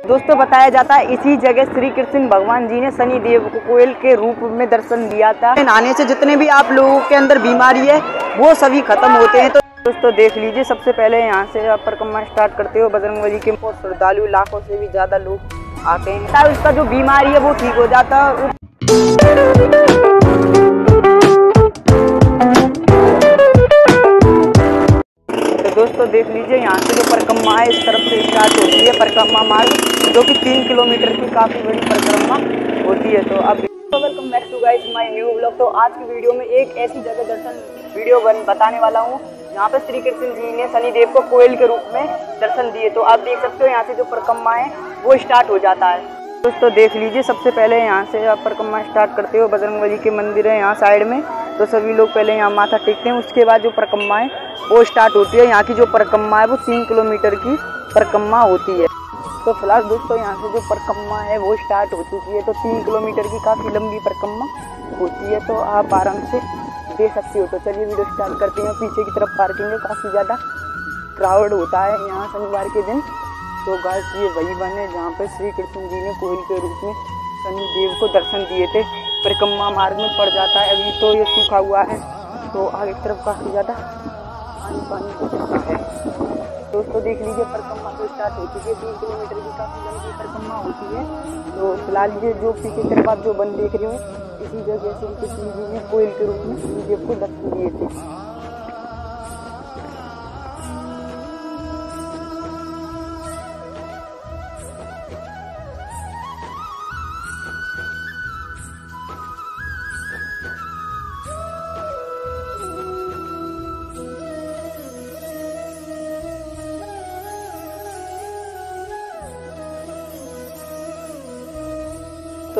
दोस्तों, बताया जाता है, इसी जगह श्री कृष्ण भगवान जी ने शनि देव को कोयल के रूप में दर्शन दिया था। नहाने से जितने भी आप लोगों के अंदर बीमारी है, वो सभी खत्म होते हैं। तो दोस्तों, देख लीजिए, सबसे पहले यहाँ से आप परिक्रमा स्टार्ट करते हो। बजरंग के श्रद्धालु लाखों से भी ज़्यादा लोग आते हैं। उसका जो बीमारी है, वो ठीक हो जाता है दोस्तों, देख लीजिए, यहाँ से जो परिक्रमा है, इस तरफ़ से स्टार्ट होती है परिक्रमा मार्ग। जो कि तीन किलोमीटर की काफ़ी बड़ी परिक्रमा होती है तो अब welcome back to guys my new blog तो आज की वीडियो में एक ऐसी जगह दर्शन वीडियो बन, बताने वाला हूँ। यहाँ पर श्री कृष्ण जी ने शनिदेव को कोयल के रूप में दर्शन दिए तो आप देख सकते हो यहाँ से जो परिक्रमा है, वो स्टार्ट हो जाता है। दोस्तों, देख लीजिए, सबसे पहले यहाँ से आप परिक्रमा स्टार्ट करते हो बजरंग बली के मंदिर है यहाँ साइड में। तो सभी लोग पहले यहाँ माथा टेकते हैं, उसके बाद जो परिक्रमा है, वो स्टार्ट होती है। यहाँ की जो परिक्रमा है, वो तीन किलोमीटर की परिक्रमा होती है। तो फ़िलहाल दोस्तों यहाँ से जो परिक्रमा है, वो स्टार्ट हो चुकी है। तो तीन किलोमीटर की काफ़ी लंबी परिक्रमा होती है तो आप आराम से दे सकते हो। तो चलिए वीडियो स्टार्ट करते हैं। पीछे की तरफ़ पार्किंग है, काफ़ी ज़्यादा क्राउड होता है यहाँ शनिवार के दिन। तो गाइस ये वही वन है जहाँ पर श्री कृष्ण जी ने कोयल के रूप में शनि देव को दर्शन दिए थे। परिक्रमा मार्ग में पड़ जाता है। अभी तो ये सूखा हुआ है तो आगे तरफ़ काफ़ी ज़्यादा पानी पानी हो जाता है। दोस्तों देख लीजिए परिक्रमा तो स्टार्ट हो चुकी है। तीन किलोमीटर की काफ़ी लंबी परिक्रमा होती है। तो फ़िलहाल ये जो पीछे तरफ़ आप जो बन देख रहे हो, इसी जगह से कृष्ण जी कोयल के रूप में शनि देव को दर्शन दिए थे।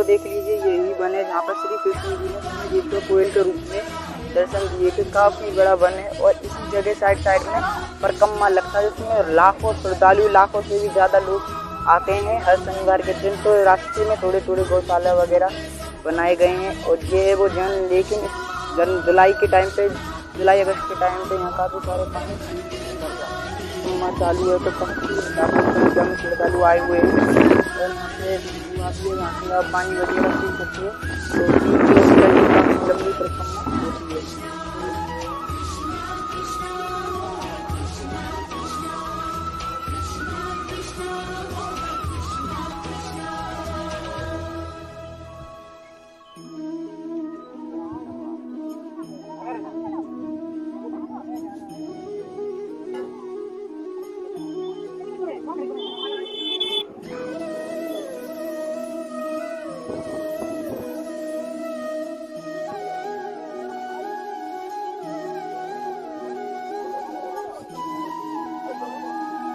तो देख लीजिए यही वन है जहाँ पर श्री कृष्ण जी ने जी को कोयल के रूप में दर्शन दिए थे। काफ़ी बड़ा वन है और इसी जगह साइड साइड में परकम्मा लगता है, जिसमें लाखों श्रद्धालु, लाखों से भी ज़्यादा लोग आते हैं। हर शनिवार के दिन तो रास्ते में थोड़े थोड़े गौशाला वगैरह बनाए गए हैं और ये है वो जन। लेकिन जन जुलाई के टाइम पे, जुलाई अगस्त के टाइम पे यहाँ काफ़ी सारे पानी चालू है तो काफ़ी श्रद्धालु आए हुए हैं। और यहाँ पे आप से वहाँ से आप पानी वगैरह पी सकते हो। तो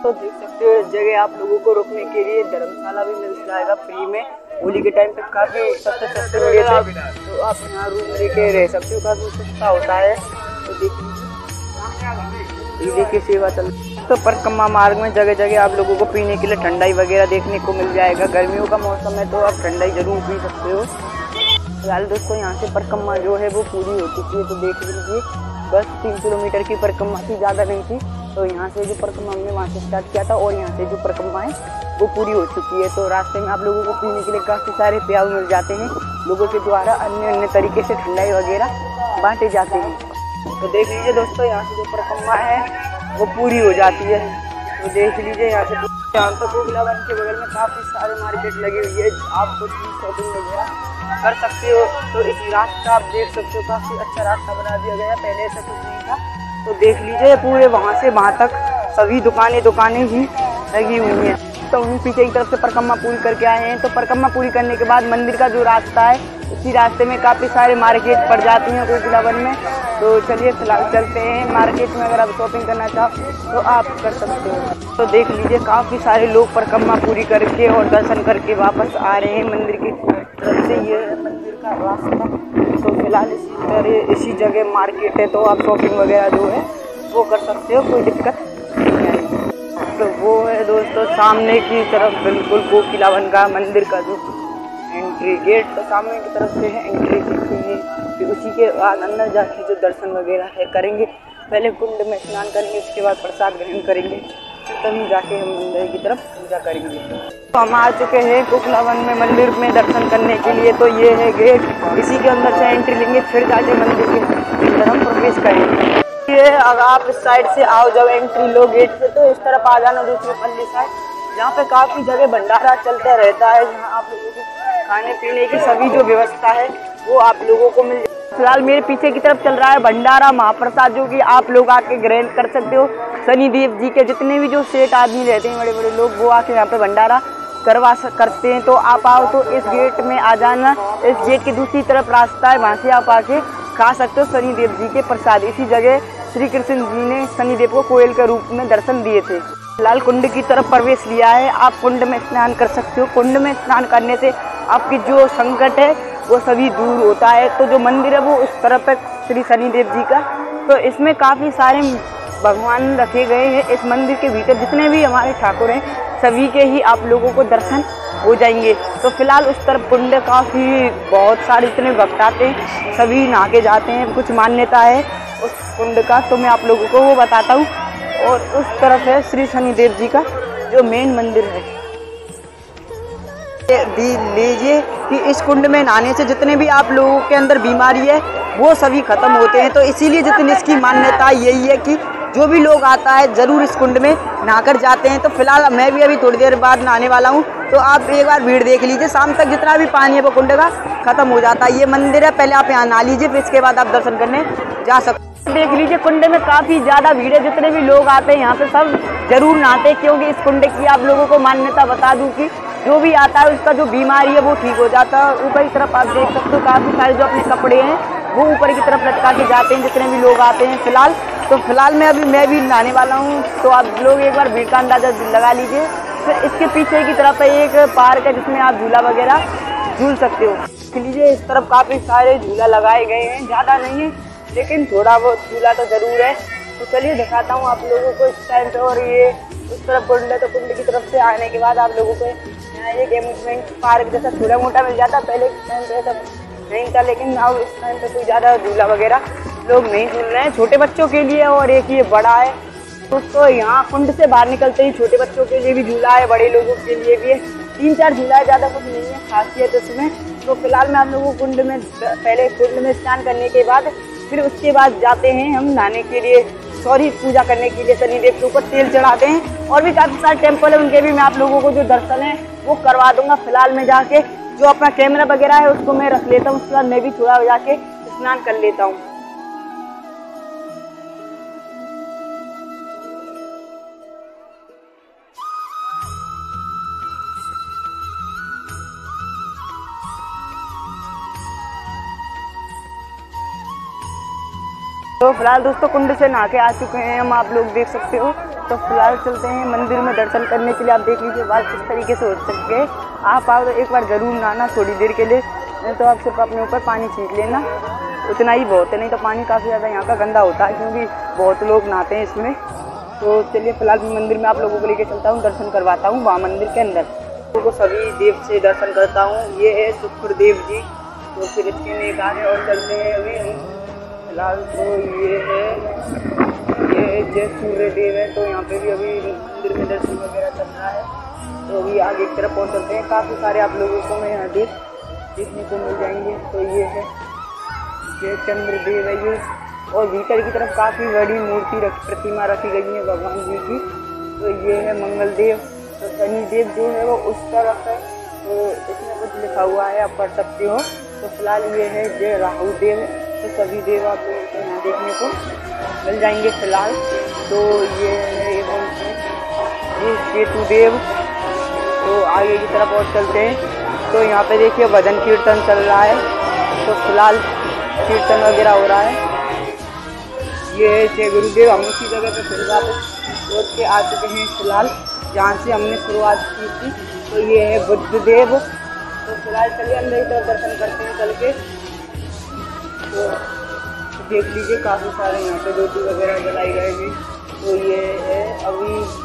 तो देख सकते हो इस जगह आप लोगों को रुकने के लिए धर्मशाला भी मिल जाएगा फ्री में। होली के टाइम पे काफ़ी सस्ते सस्ते मिले थे। तो आप यहाँ रूम लेके रह सकते हो, काफ़ी सस्ता होता है। तो देखिए सेवा चल तो परिक्रमा मार्ग में जगह जगह आप लोगों को पीने के लिए ठंडाई वगैरह देखने को मिल जाएगा। गर्मियों का मौसम है तो आप ठंडाई ज़रूर पी सकते हो। फ़िलहाल दोस्तों, यहाँ से परिक्रमा जो है वो पूरी हो चुकी है तो देख लीजिए। बस तीन किलोमीटर की परिक्रमा थी ज़्यादा नहीं थी। तो यहाँ से जो परिक्रमा हमने वहाँ से स्टार्ट किया था और यहाँ से जो परिक्रमा है, वो पूरी हो चुकी है। तो रास्ते में आप लोगों को पीने के लिए काफ़ी सारे प्याज मिल जाते हैं। लोगों के द्वारा अन्य अन्य तरीके से ठंडाई वगैरह बांटे जाते हैं। तो देख लीजिए दोस्तों, यहाँ से जो परिक्रमा है, वो पूरी हो जाती है। तो देख लीजिए यहाँ से यहाँ पर कोकिलावन के बगल में काफ़ी सारे मार्केट लगी हुई है। आप कुछ भी शॉपिंग वगैरह कर सकते हो। तो इस रास्ता आप देख सकते हो, काफ़ी अच्छा रास्ता बना दिया गया पहले ऐसा कुछ नहीं था। तो देख लीजिए, पूरे वहाँ से वहाँ तक सभी दुकानें दुकानें ही लगी हुई हैं। तो उन्हीं पीछे की तरफ़ से परिक्रमा पूरी करके आए हैं। तो परिक्रमा पूरी करने के बाद मंदिर का जो रास्ता है, उसी रास्ते में काफ़ी सारे मार्केट पड़ जाती हैं कोकिला वन में। तो चलिए चलते हैं। मार्केट में अगर आप शॉपिंग करना चाहो तो आप कर सकते हो। तो देख लीजिए, काफ़ी सारे लोग परिक्रमा पूरी करके और दर्शन करके वापस आ रहे हैं मंदिर की तरफ़ से। ये मंदिर का रास्ता तो फ़िलहाल इसी तरह इसी जगह मार्केट है तो आप शॉपिंग वगैरह जो है, वो कर सकते हो, कोई दिक्कत नहीं। आएगी तो वो है दोस्तों, सामने की तरफ़ बिल्कुल कोकिलावन का मंदिर का जो एंट्री गेट तो सामने की तरफ़ से है एंट्री सीखेंगे फिर उसी के बाद अंदर जाके जो दर्शन वगैरह है करेंगे। पहले कुंड में स्नान करेंगे, उसके बाद प्रसाद ग्रहण करेंगे। तभी जाके हम मंदिर की तरफ़ पूजा करेंगे। तो हम आ चुके हैं कुकलावन में मंदिर में दर्शन करने के लिए। तो ये है गेट। इसी के अंदर से एंट्री लेंगे, फिर जाके मंदिर के अंदर हम प्रवेश करेंगे। ये अगर आप इस साइड से आओ, जब एंट्री लो गेट से तो इस तरफ़ आ जाना दूसरी पल्ली साइड यहाँ पे काफ़ी जगह भंडारा चलता रहता है, जहाँ आप लोगों को खाने पीने की सभी जो व्यवस्था है, वो आप लोगों को मिल फ़िलहाल मेरे पीछे की तरफ़ चल रहा है भंडारा महाप्रसाद, जो कि आप लोग आके ग्रहण कर सकते हो। शनि देव जी के जितने भी जो सेठ आदमी रहते हैं बड़े बड़े लोग, वो आके यहाँ पे भंडारा करवा करते हैं। तो आप आओ तो इस गेट में आ जाना। इस गेट की दूसरी तरफ़ रास्ता है, वहाँ से आप आके खा सकते हो शनि देव जी के प्रसाद। इसी जगह श्री कृष्ण जी ने शनि देव को कोयल के रूप में दर्शन दिए थे। लाल कुंड की तरफ़ प्रवेश लिया है। आप कुंड में स्नान कर सकते हो। कुंड में स्नान करने से आपकी जो संकट है वो सभी दूर होता है। तो जो मंदिर है वो उस तरफ़ है श्री शनिदेव जी का। तो इसमें काफ़ी सारे भगवान रखे गए हैं इस मंदिर के भीतर। जितने भी हमारे ठाकुर हैं, सभी के ही आप लोगों को दर्शन हो जाएँगे। तो फ़िलहाल उस तरफ़ कुंड काफ़ी बहुत सारे इतने भक्त आते हैं, सभी नहा के जाते हैं, कुछ मान्यता है उस कुंड का तो मैं आप लोगों को वो बताता हूँ। और उस तरफ़ है श्री शनिदेव जी का जो मेन मंदिर है। लीजिए कि इस कुंड में नहाने से जितने भी आप लोगों के अंदर बीमारी है, वो सभी खत्म होते हैं। तो इसीलिए जितनी इसकी मान्यता यही है कि जो भी लोग आता है, ज़रूर इस कुंड में नहाकर जाते हैं। तो फ़िलहाल मैं भी अभी थोड़ी देर बाद नहाने वाला हूँ। तो आप एक बार भीड़ देख लीजिए, शाम तक जितना भी पानी है वो कुंड का ख़त्म हो जाता है। ये मंदिर है, पहले आप यहाँ नहा लीजिए, फिर इसके बाद आप दर्शन करने जा सकते देख लीजिए, कुंडे में काफ़ी ज़्यादा भीड़ है, जितने भी लोग आते हैं यहाँ पे सब ज़रूर नहाते हैं, क्योंकि इस कुंडे की आप लोगों को मान्यता बता दूँ कि जो भी आता है, उसका जो बीमारी है, वो ठीक हो जाता है। ऊपर की तरफ़ आप देख सकते हो, काफ़ी सारे जो अपने कपड़े हैं, वो ऊपर की तरफ़ लटका के जाते हैं, जितने भी लोग आते हैं फ़िलहाल। तो फ़िलहाल मैं अभी, मैं भी नहाने वाला हूँ तो आप लोग एक बार भीड़ का अंदाज़ा लगा लीजिए। फिर इसके पीछे की तरफ़ एक पार्क है, जिसमें आप झूला वगैरह झूल सकते हो। लीजिए, इस तरफ़ काफ़ी सारे झूला लगाए गए हैं, ज़्यादा नहीं है लेकिन थोड़ा बहुत झूला तो ज़रूर है। तो चलिए दिखाता हूँ आप लोगों को इस टाइम पे और ये उस तरफ़ कुंड है तो कुंड की तरफ़ से आने के बाद आप लोगों को यहाँ एक एम्यूजमेंट पार्क जैसा छोटा मोटा मिल जाता। पहले टाइम पे सब नहीं था, लेकिन अब इस टाइम पे कोई ज़्यादा झूला वगैरह लोग नहीं झूल रहे हैं। छोटे बच्चों के लिए और एक ये बड़ा है। तो यहाँ कुंड से बाहर निकलते ही छोटे बच्चों के लिए भी झूला है, बड़े लोगों के लिए भी है। तीन चार झूला है, ज़्यादा कुछ नहीं है खासियत इसमें। तो फ़िलहाल मैं आप लोगों को कुंड में, पहले कुंड में स्नान करने के बाद फिर उसके बाद जाते हैं हम नहाने के लिए, सॉरी, पूजा करने के लिए शनिदेव के ऊपर तेल चढ़ाते हैं। और भी काफ़ी सारे टेंपल है, उनके भी मैं आप लोगों को जो दर्शन है, वो करवा दूँगा फ़िलहाल मैं जाके। जो अपना कैमरा वगैरह है, उसको मैं रख लेता हूँ, उसके बाद मैं भी थोड़ा जाके स्नान कर लेता हूँ। फ़िलहाल दोस्तों कुंड से नहा के आ चुके हैं। हम आप लोग देख सकते हो। तो फ़िलहाल चलते हैं मंदिर में दर्शन करने के लिए। आप देख लीजिए बात किस तरीके से हो। सके आप आओ, एक बार ज़रूर नहाना थोड़ी देर के लिए। नहीं तो आप सिर्फ़ अपने ऊपर पानी छींच लेना। उतना ही बहुत है, नहीं तो पानी काफ़ी ज़्यादा यहाँ का गंदा होता है, क्योंकि बहुत लोग नहाते हैं इसमें। तो चलिए फ़िलहाल मंदिर में आप लोगों को लेकर चलता हूँ, दर्शन करवाता हूँ वहाँ मंदिर के अंदर। लोगों को सभी देव से दर्शन करता हूँ। ये है सुखदेव जी। तो फिर इसके लिए आगे और चलते हैं अभी फ़िलहाल तो ये है। ये जय सूर्य देव है तो यहाँ पे भी अभी मंदिर में दर्शन वगैरह चल रहा है। तो अभी आगे की तरफ़ पहुँच सकते हैं। काफ़ी सारे आप लोगों को मैं यहाँ देख देखने को मिल जाएँगे। तो ये है जय चंद्र देव है ये। और भीतर की तरफ़ काफ़ी बड़ी मूर्ति रख प्रतिमा रखी गई है भगवान जी की। तो ये है मंगल देव तो शनि देव जो है वो उस तरफ़ है। तो इसमें कुछ लिखा हुआ है, आप पढ़ सकते हो। तो फ़िलहाल ये है जय राहु देव तो सभी देव आप लोगों को यहाँ देखने को मिल जाएँगे फ़िलहाल। तो ये एवं ये केतु देव तो आगे की तरफ़ और चलते हैं। तो यहाँ पे देखिए भजन कीर्तन चल रहा है। तो फ़िलहाल कीर्तन वगैरह हो रहा है। ये है जय गुरुदेव, हम उसी जगह पे फिर वापस लौट के आ चुके हैं फ़िलहाल, जहाँ से हमने शुरुआत की थी। तो ये है बुद्ध देव तो फ़िलहाल चलिए अंदर की तरफ़ दर्शन करते हैं चल के। तो देख लीजिए, काफ़ी सारे यहाँ पे रोटी वगैरह जलाई गए हैं। तो ये है अभी।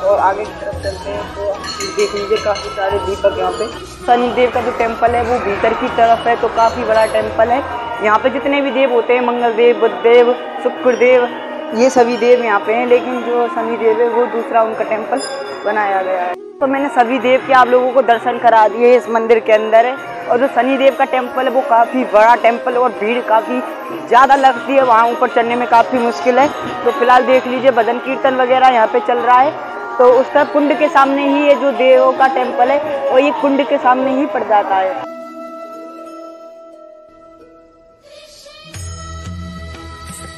और आगे की तरफ़ चलते हैं तो देख लीजिए, काफ़ी सारे दीपक यहाँ पे। शनिदेव का जो टेंपल है, वो भीतर की तरफ़ है तो काफ़ी बड़ा टेंपल है। यहाँ पे जितने भी देव होते हैं मंगल देव बुद्धदेव, शुक्रदेव, ये सभी देव यहाँ पे हैं। लेकिन जो शनि देव है, वो दूसरा उनका टेंपल बनाया गया है। तो मैंने सभी देव के आप लोगों को दर्शन करा दिए, इस मंदिर के अंदर है। और जो शनि देव का टेंपल है, वो काफ़ी बड़ा टेंपल और भीड़ काफ़ी ज़्यादा लगती है। वहाँ ऊपर चढ़ने में काफ़ी मुश्किल है। तो फ़िलहाल देख लीजिए, भजन कीर्तन वगैरह यहाँ पे चल रहा है। तो उस तरफ़ कुंड के सामने ही ये जो देवों का टेंपल है और ये कुंड के सामने ही पड़ जाता है।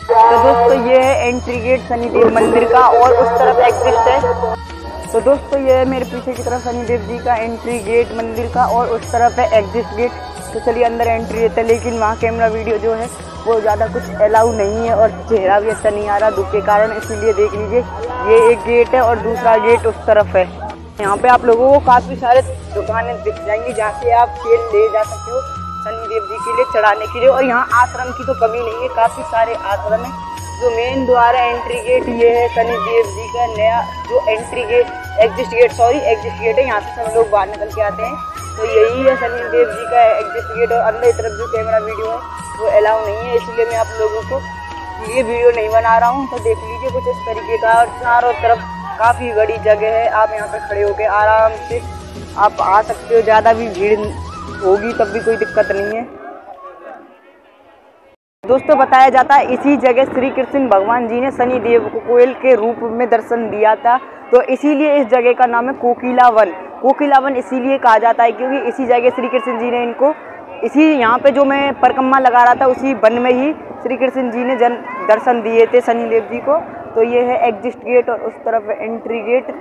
तो दोस्तों, ये है एंट्री गेट शनिदेव मंदिर का और उस तरफ़ एग्जिट है। तो दोस्तों, ये है मेरे पीछे की तरफ़ शनिदेव जी का एंट्री गेट मंदिर का और उस तरफ़ है एग्जिट गेट तो चलिए अंदर एंट्री है, लेकिन वहाँ कैमरा वीडियो जो है, वो ज़्यादा कुछ अलाउ नहीं है और चेहरा भी अच्छा नहीं आ रहा दुख के कारण, इसीलिए देख लीजिए, ये एक गेट है और दूसरा गेट उस तरफ़ है। यहाँ पे आप लोगों को काफ़ी सारे दुकानें दिख जाएँगी, जहाँ से आप तेल ले जा सकते हो शनिदेव जी के लिए चढ़ाने के लिए। और यहाँ आश्रम की तो कमी नहीं है, काफ़ी सारे आश्रम है। जो मेन द्वार एंट्री गेट ये है सनी देव जी का नया जो entry gate exist gate sorry exist gate है, यहाँ से सब लोग बाहर निकल के आते हैं। तो यही है सनी देव जी का एग्जिस्ट गेट और अंदर तरफ़ जो कैमरा वीडियो है, वो अलाउ नहीं है, इसलिए मैं आप लोगों को ये वीडियो नहीं बना रहा हूँ। तो देख लीजिए कुछ इस तरीके का, और चारों तरफ़ काफ़ी बड़ी जगह है। आप यहाँ पर खड़े होकर आराम से आप आ सकते हो, ज़्यादा भी भीड़ होगी तब भी कोई दिक्कत नहीं है। दोस्तों, बताया जाता है, इसी जगह श्री कृष्ण भगवान जी ने शनि देव को कोयल के रूप में दर्शन दिया था। तो इसीलिए इस जगह का नाम है कोकिला वन कोकिला वन इसीलिए कहा जाता है क्योंकि इसी जगह श्री कृष्ण जी ने इनको, इसी यहाँ पे जो मैं परकम्मा लगा रहा था, उसी वन में ही श्री कृष्ण जी ने जन दर्शन दिए थे शनि देव जी को। तो ये है एग्जिस्ट गेट और उस तरफ़ एंट्री गेट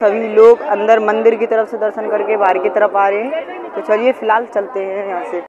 सभी लोग अंदर मंदिर की तरफ़ से दर्शन करके बाहर की तरफ़ आ रहे हैं। तो चलिए, फ़िलहाल चलते हैं यहाँ से।